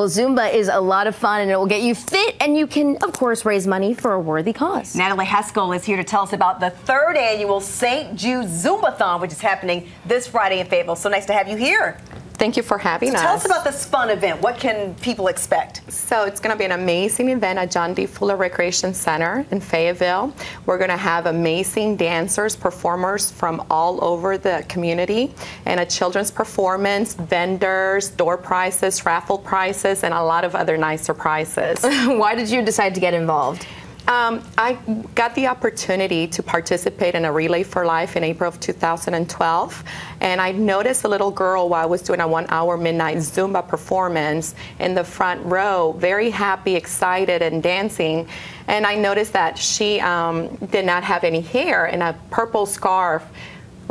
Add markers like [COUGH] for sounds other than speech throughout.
Well, Zumba is a lot of fun and it will get you fit and you can, of course, raise money for a worthy cause. Natalie Haskell is here to tell us about the third annual St. Jude Zumbathon, which is happening this Friday in Fayetteville. So nice to have you here. Thank you for having so us. Tell us about this fun event. What can people expect? So it's going to be an amazing event at John D. Fuller Recreation Center in Fayetteville. We're going to have amazing dancers, performers from all over the community, and a children's performance, vendors, door prizes, raffle prizes, and a lot of other nice surprises. [LAUGHS] Why did you decide to get involved? Um, I got the opportunity to participate in a Relay for Life in April of 2012, and I noticed a little girl while I was doing a one-hour midnight Zumba performance in the front row, very happy, excited, and dancing. And I noticed that she um, did not have any hair and a purple scarf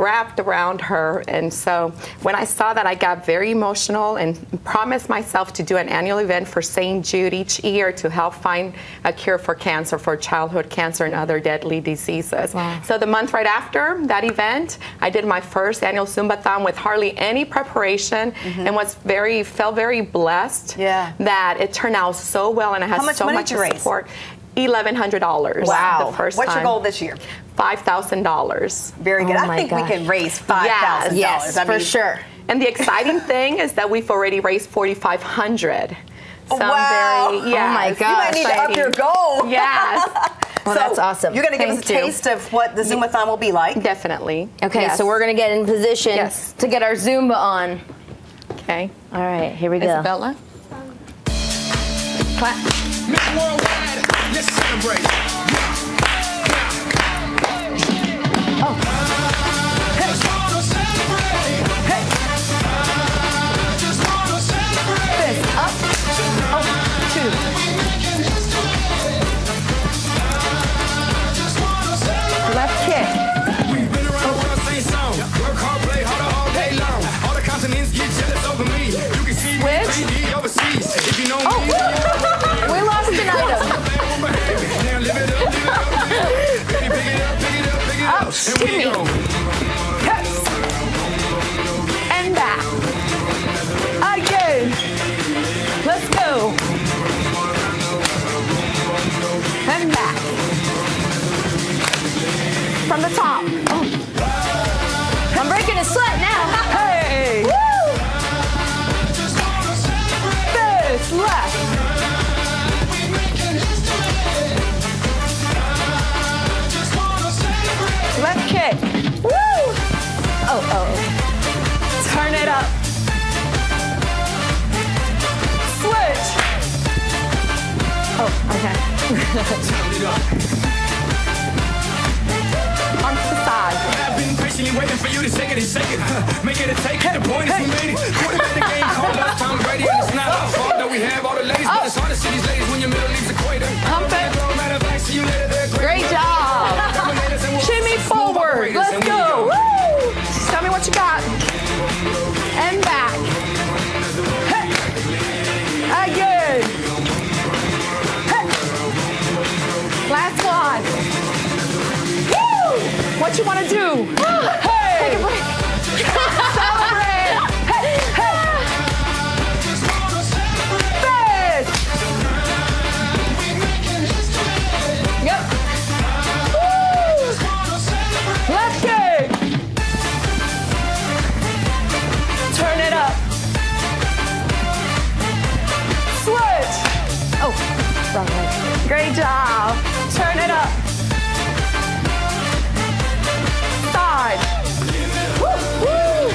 wrapped around her. And so when I saw that, I got very emotional and promised myself to do an annual event for St. Jude each year to help find a cure for cancer, for childhood cancer and other deadly diseases. Wow. So the month right after that event, I did my first annual Zumbathon with hardly any preparation mm-hmm. and was very, felt very blessed yeah. that it turned out so well and I had much so much support. Raise? Eleven hundred dollars. Wow! The first What's time. your goal this year? Five thousand dollars. Very good. Oh I think gosh. we can raise five thousand yes, dollars. Yes, for sure. And the exciting [LAUGHS] thing is that we've already raised forty five hundred. So wow! Very, yes, oh my gosh! You might need exciting. to up your goal. [LAUGHS] Yes. well, so that's awesome. You're going to give Thank us a you. taste of what the Zumbathon will be like. Definitely. Okay, yes. so we're going to get in position Yes. to get our Zumba on. Okay. All right, here we go. Isabella. Clap. Let's celebrate. Left. Left kick. Woo! Oh, oh. Turn it up. Switch. Oh, okay. [LAUGHS] Arms to the side. I've been patiently waiting for you to shake it and shake it. [LAUGHS] Make it a take it. The point is we made it. Quarterback the game [LAUGHS] called us Tom Brady. And it's not our fault we have all the ladies. But it's oh. hard to see these ladies when your middle leaves equator. It. Girl, matter of fact, see you later. They're Great job. Dominators and we'll Shimmy forward. Let's go. Woo! Tell me what you got. And back. Hey. Again. Hey. Last one. Woo! What you want to do? [GASPS] Great job. Turn it up. Side. Woo, woo.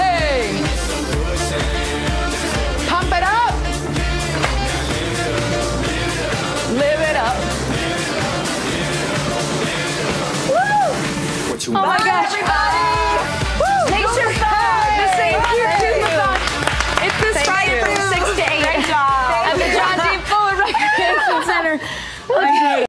Hey. Pump it up. Live it up. Woo. Oh my gosh.